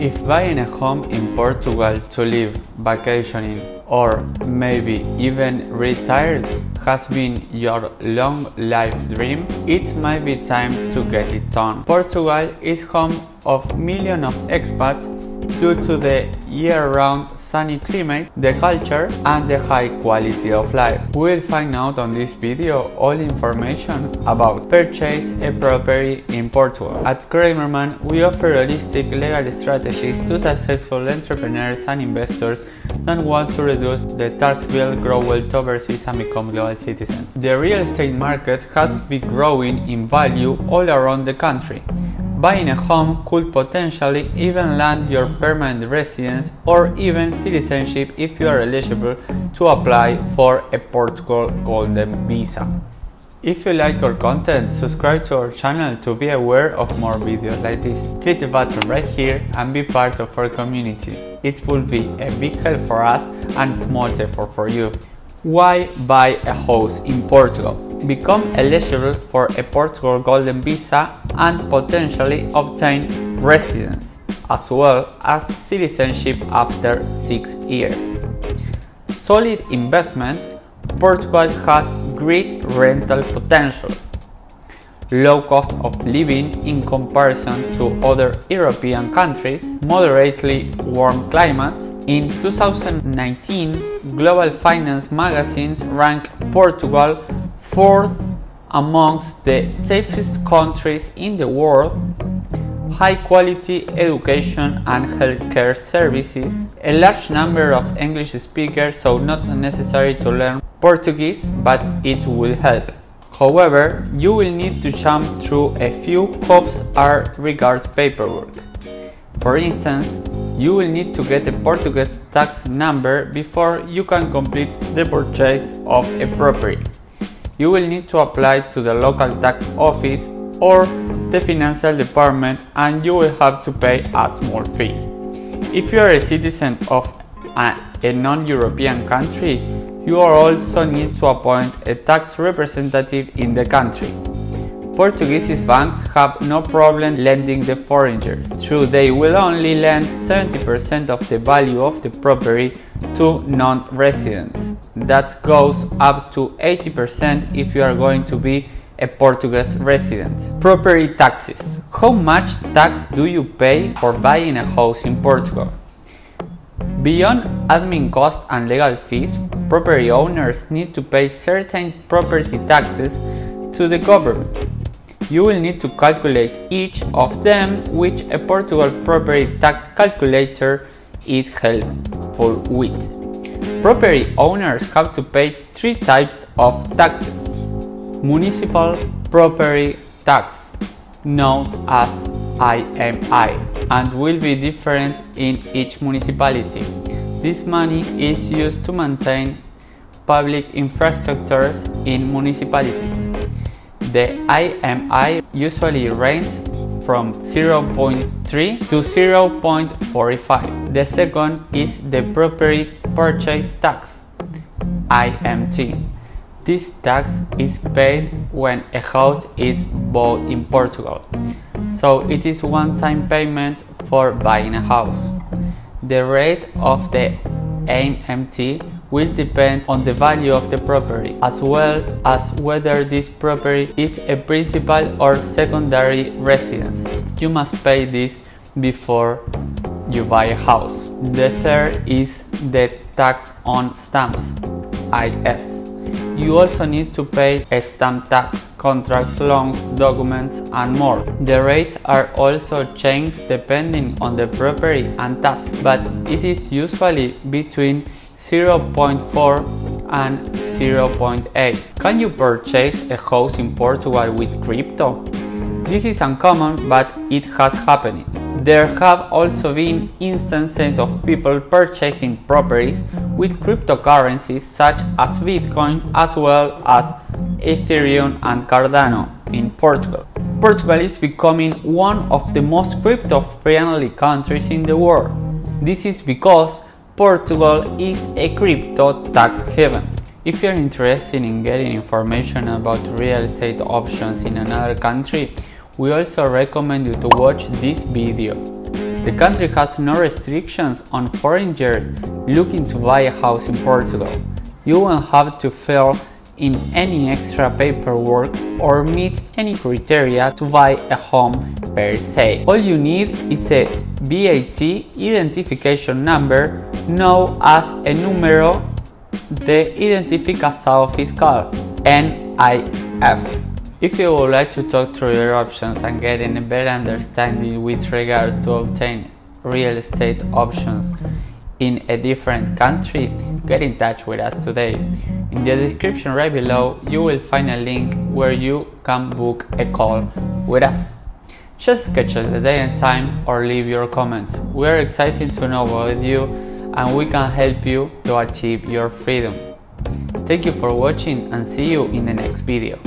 If buying a home in Portugal to live, vacationing, or maybe even retired has been your long life dream, it might be time to get it done. Portugal is home of millions of expats due to the year-round sunny climate, the culture, and the high quality of life. We will find out on this video all information about purchase a property in Portugal. At Creimerman, we offer holistic legal strategies to successful entrepreneurs and investors that want to reduce the tax bill, grow wealth overseas, and become global citizens. The real estate market has been growing in value all around the country. Buying a home could potentially even land your permanent residence or even citizenship if you are eligible to apply for a Portugal Golden Visa. If you like our content, subscribe to our channel to be aware of more videos like this. Click the button right here and be part of our community. It will be a big help for us and small effort for you. Why buy a house in Portugal? become eligible for a Portugal Golden Visa and potentially obtain residence, as well as citizenship after six years. Solid investment, Portugal has great rental potential. Low cost of living in comparison to other European countries, moderately warm climates. In 2019, Global Finance magazines ranked Portugal fourth amongst the safest countries in the world, high quality education and healthcare services, a large number of English speakers, so not necessary to learn Portuguese, but it will help. However, you will need to jump through a few hoops as regards paperwork. For instance, you will need to get a Portuguese tax number before you can complete the purchase of a property you will need to apply to the local tax office or the financial department and you will have to pay a small fee. If you are a citizen of a, a non-European country, you also need to appoint a tax representative in the country. Portuguese banks have no problem lending the foreigners, true they will only lend 70% of the value of the property to non-residents. That goes up to 80% if you are going to be a Portuguese resident. Property taxes. How much tax do you pay for buying a house in Portugal? Beyond admin costs and legal fees, property owners need to pay certain property taxes to the government. You will need to calculate each of them, which a Portugal property tax calculator is helpful with. Property owners have to pay three types of taxes. Municipal property tax, known as IMI, and will be different in each municipality. This money is used to maintain public infrastructures in municipalities. The IMI usually ranges from 0.3 to 0.45. The second is the property purchase tax, IMT. This tax is paid when a house is bought in Portugal, so it is one-time payment for buying a house. The rate of the IMT will depend on the value of the property as well as whether this property is a principal or secondary residence. You must pay this before you buy a house. The third is the tax on stamps, IS. You also need to pay a stamp tax, contracts, loans, documents, and more. The rates are also changed depending on the property and task, but it is usually between 0.4 and 0.8. Can you purchase a house in Portugal with crypto? This is uncommon, but it has happened. There have also been instances of people purchasing properties with cryptocurrencies such as Bitcoin as well as Ethereum and Cardano in Portugal. Portugal is becoming one of the most crypto friendly countries in the world. This is because Portugal is a crypto tax haven. If you're interested in getting information about real estate options in another country, we also recommend you to watch this video. The country has no restrictions on foreigners looking to buy a house in Portugal. You won't have to fill in any extra paperwork or meet any criteria to buy a home per se. All you need is a VAT identification number known as a número de identificação fiscal NIF. If you would like to talk through your options and get a better understanding with regards to obtain real estate options in a different country, get in touch with us today. In the description right below, you will find a link where you can book a call with us. Just schedule the day and time or leave your comment. We are excited to know about you and we can help you to achieve your freedom. Thank you for watching and see you in the next video.